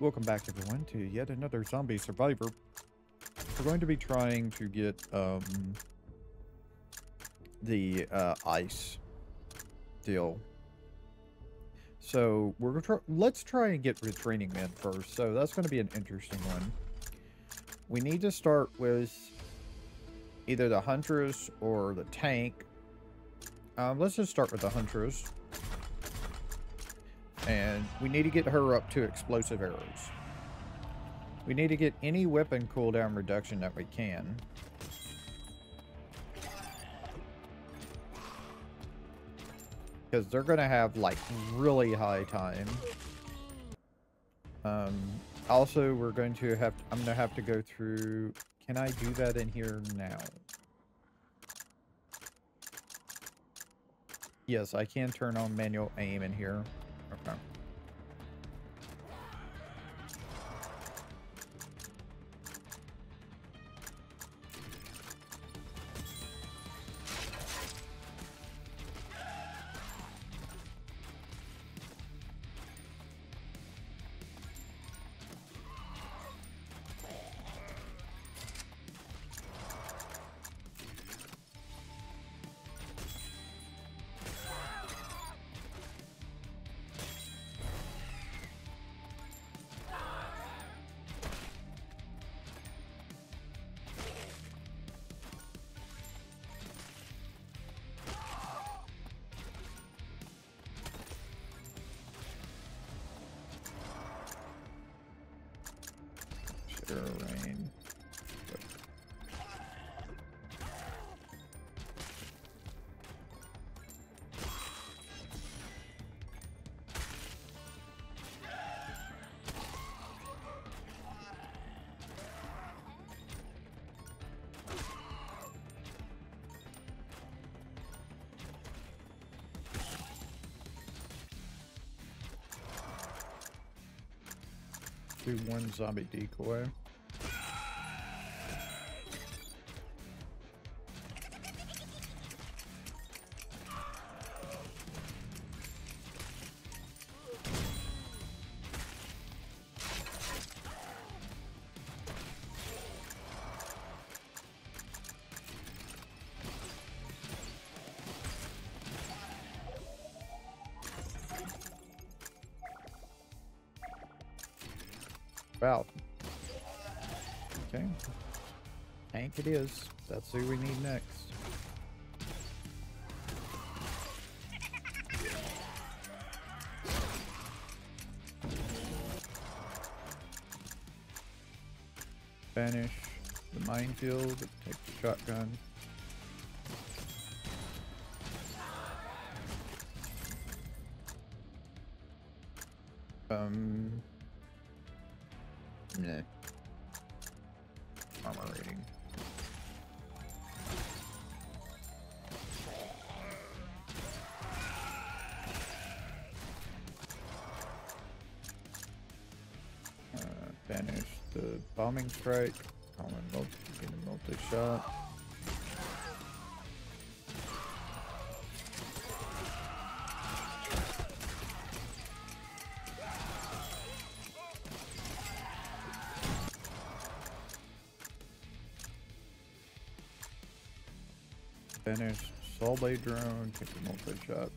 Welcome back everyone to yet another zombie survivor. We're going to be trying to get um, the uh, ice deal. So we're gonna try, let's try and get retraining man first. So that's going to be an interesting one. We need to start with either the huntress or the tank. Um, let's just start with the huntress. And we need to get her up to explosive arrows. We need to get any weapon cooldown reduction that we can. Because they're going to have, like, really high time. Um, also, we're going to have... I'm going to have to go through... Can I do that in here now? Yes, I can turn on manual aim in here. Okay. Do one zombie decoy. Wow. Okay. Tank it is. That's who we need next. Banish the minefield, strike. Common multi, get a multi-shot. Finish. Soul Blade drone. Take a multi-shot.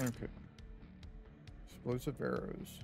Okay. Explosive arrows.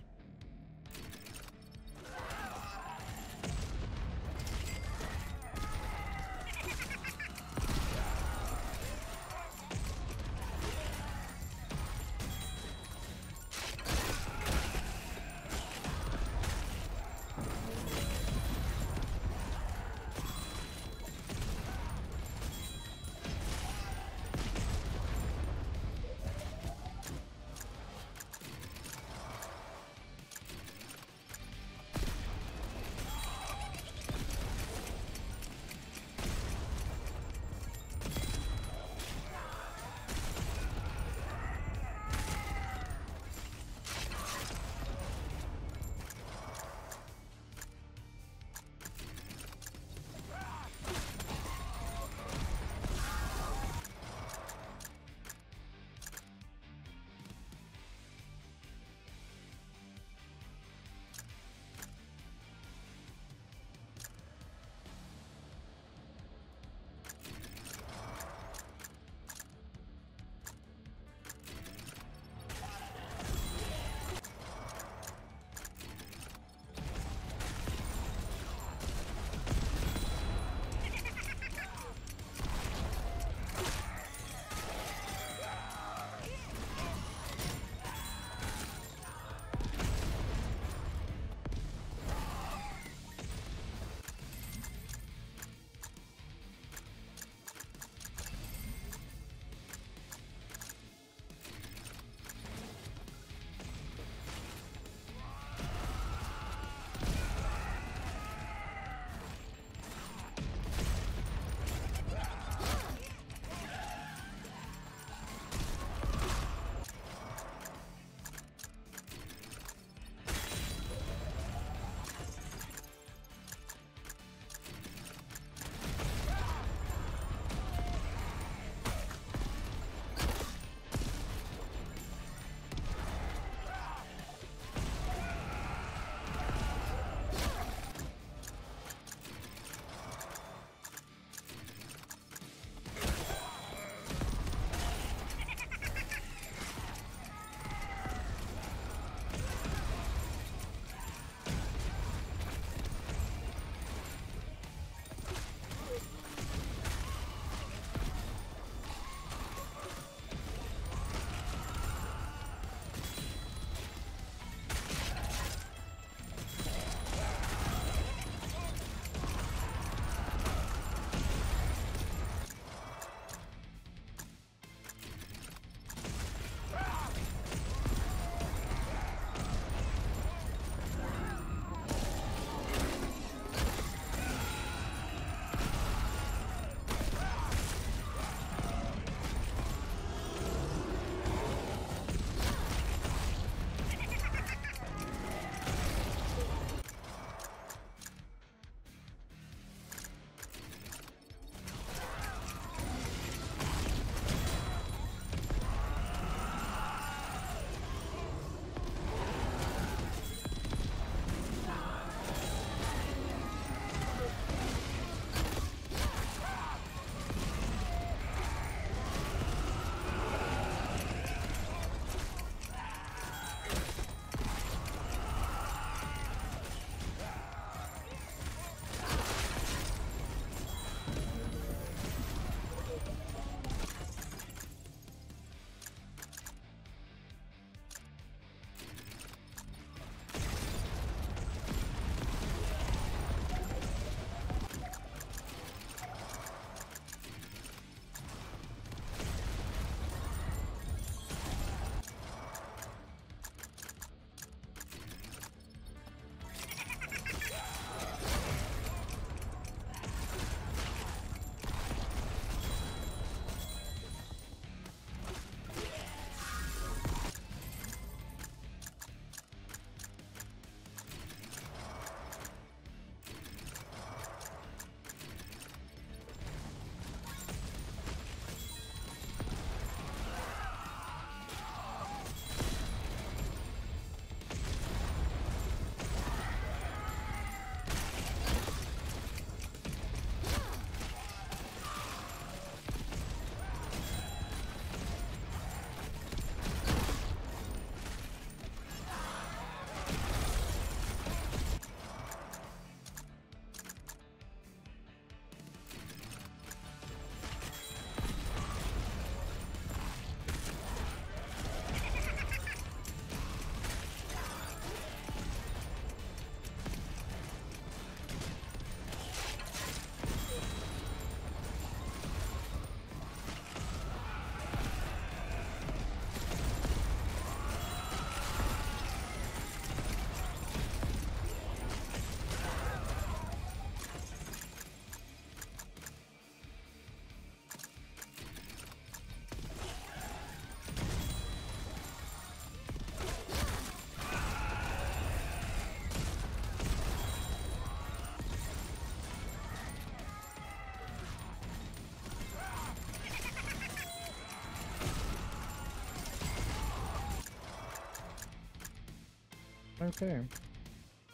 Okay.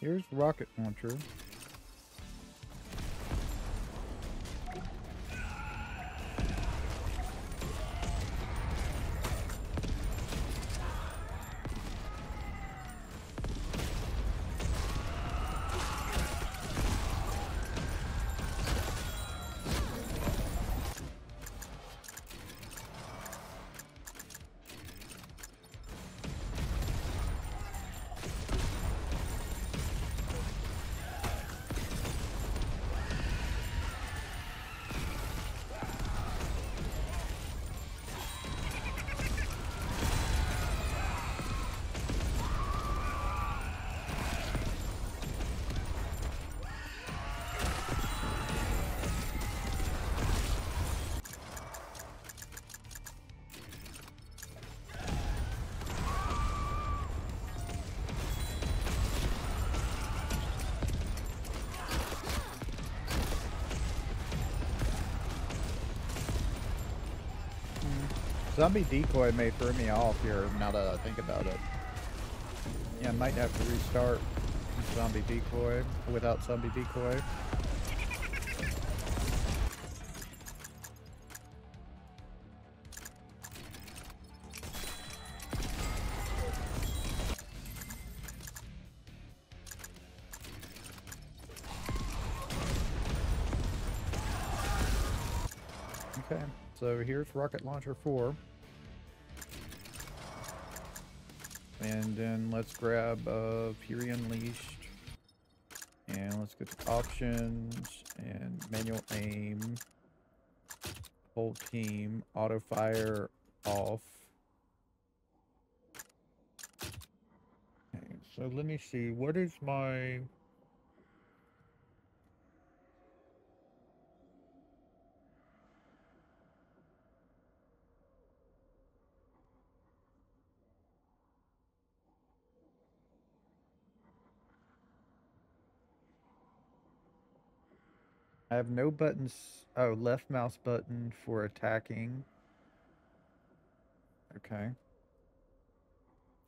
Here's rocket launcher. Zombie decoy may throw me off here now that I think about it. Yeah, I might have to restart zombie decoy without zombie decoy. Rocket launcher 4. And then let's grab uh, Fury Unleashed. And let's go to options and manual aim. Whole team, auto fire off. Okay, so let me see, what is my... I have no buttons. Oh, left mouse button for attacking. Okay.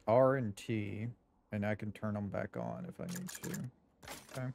R and T, and I can turn them back on if I need to. Okay.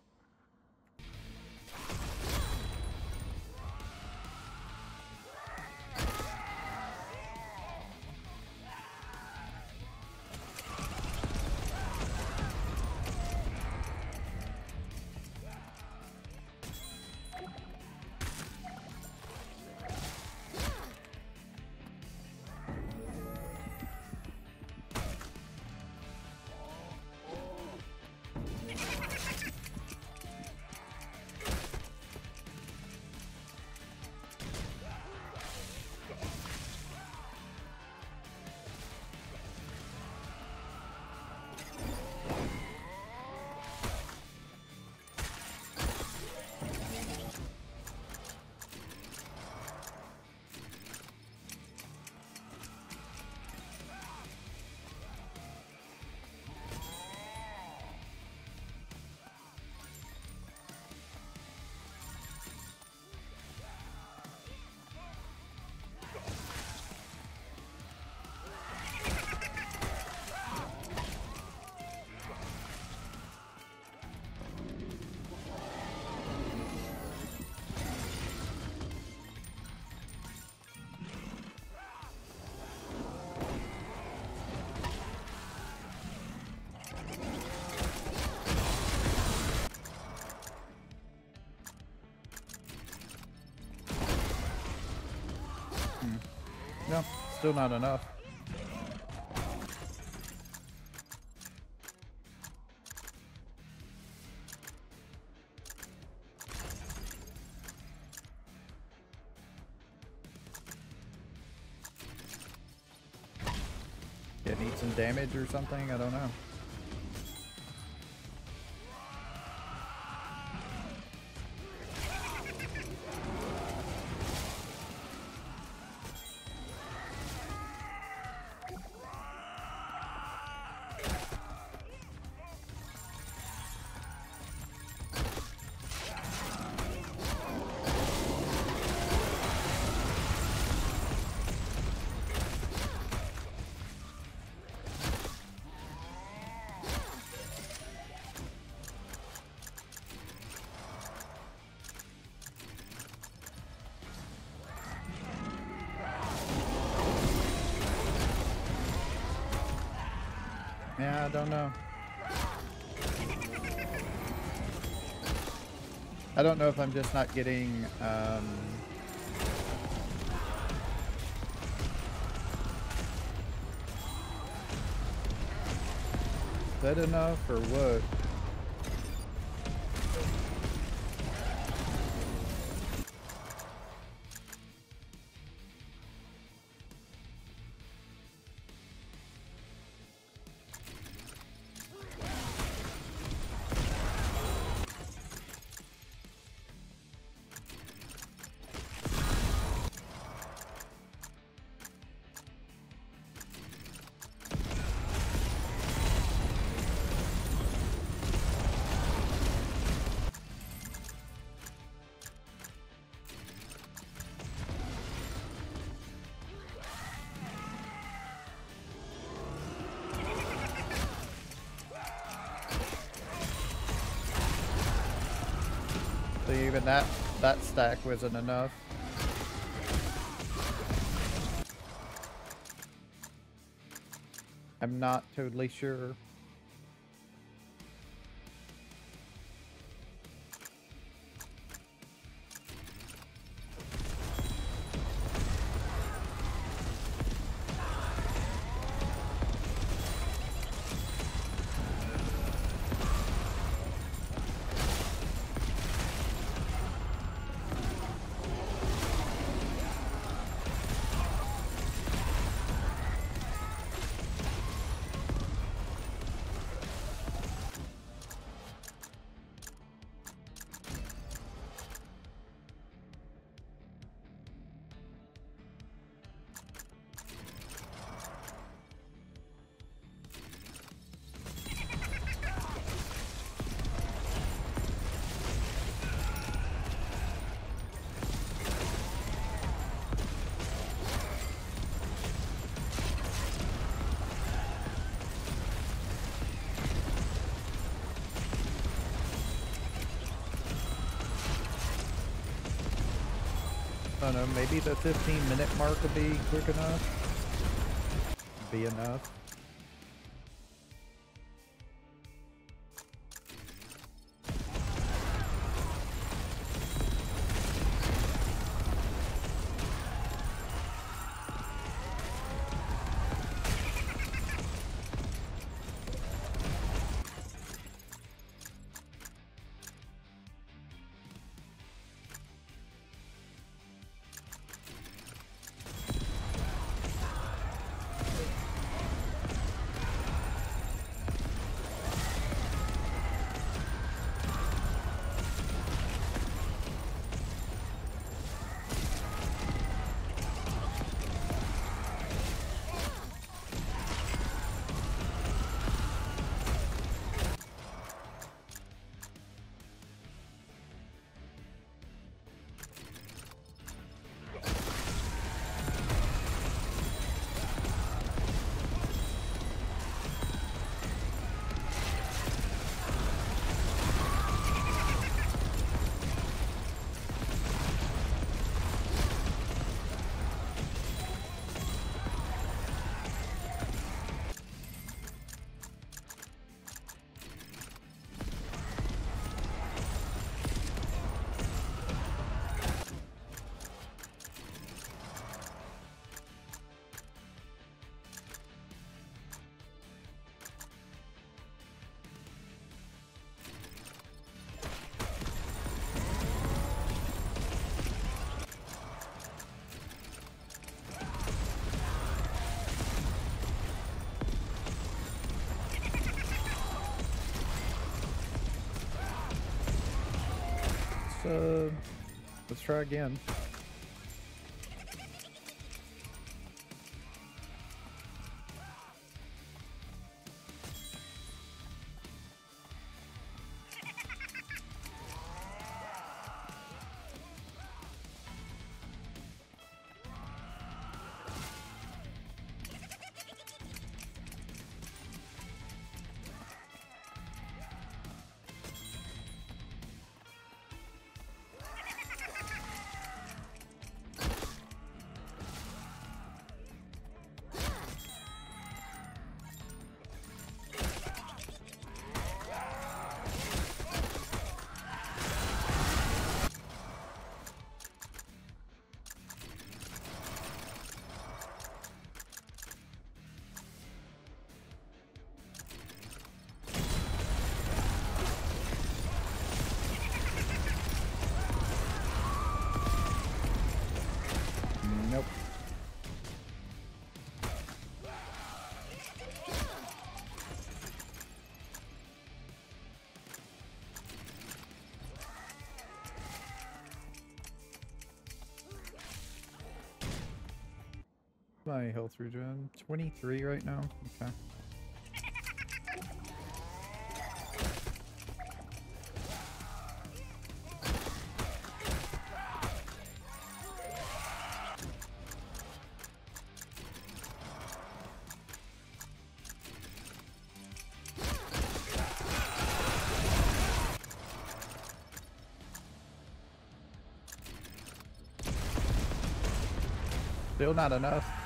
Still not enough. It needs some damage or something? I don't know. I don't know. I don't know if I'm just not getting, um... That enough or what? Even that that stack wasn't enough. I'm not totally sure. I don't know, maybe the 15 minute mark would be quick enough. Be enough. Uh, let's try again. My health regen 23 right now. Okay. Still not enough.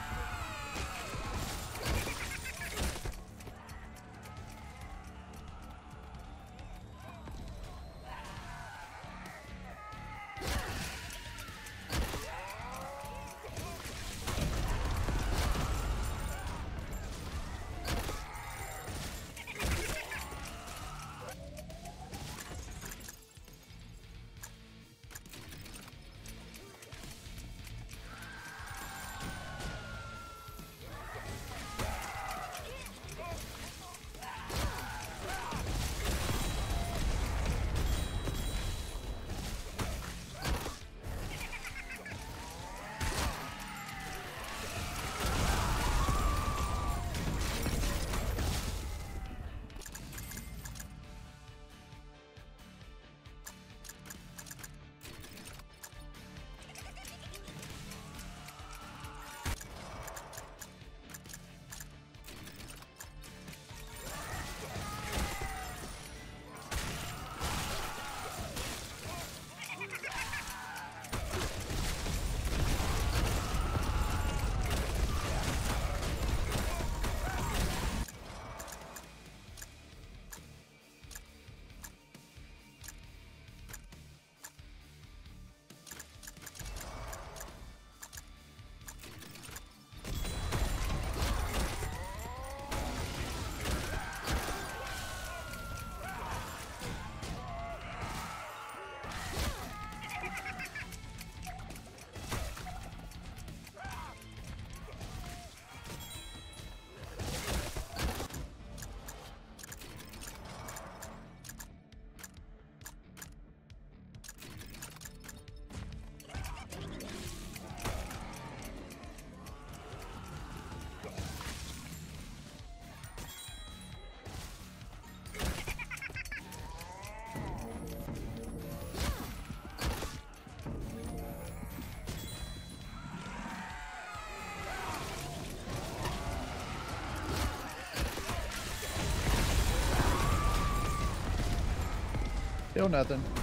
Still nothing.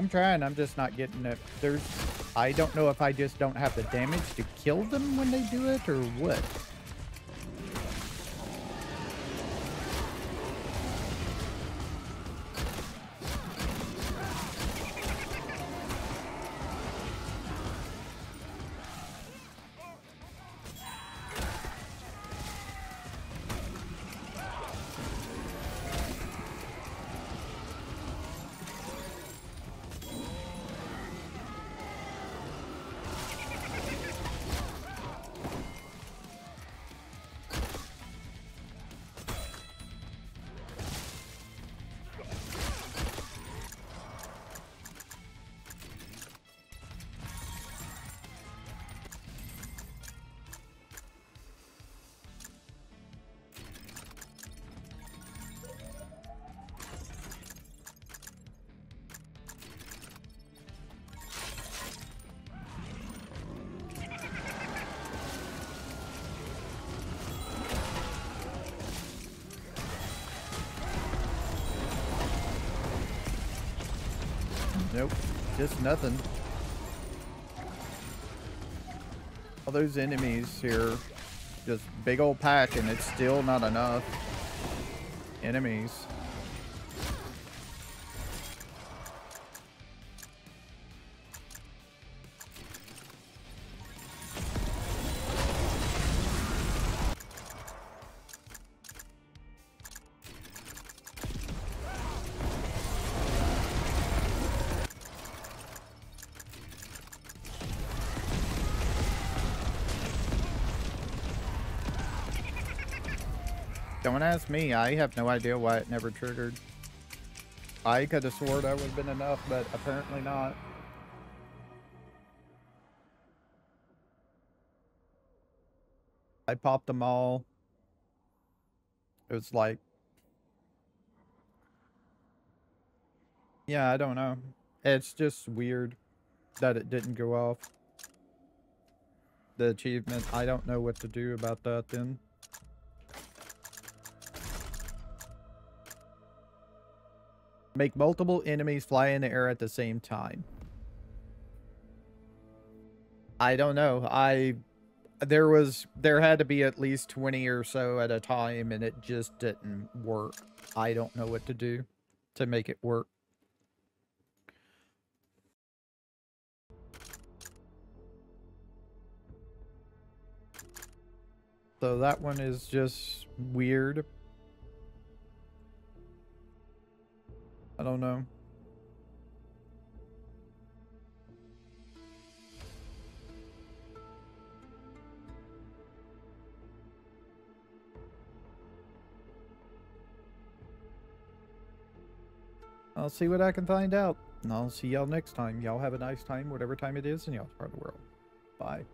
I'm trying. I'm just not getting it. There's, I don't know if I just don't have the damage to kill them when they do it or what. Nope. Just nothing. All those enemies here. Just big old pack and it's still not enough. Enemies. Don't ask me. I have no idea why it never triggered. I could have swore that would have been enough, but apparently not. I popped them all. It was like... Yeah, I don't know. It's just weird that it didn't go off. The achievement, I don't know what to do about that then. Make multiple enemies fly in the air at the same time. I don't know. I there was there had to be at least 20 or so at a time and it just didn't work. I don't know what to do to make it work. So that one is just weird. I don't know. I'll see what I can find out. And I'll see y'all next time. Y'all have a nice time, whatever time it is, in y'all's part of the world. Bye.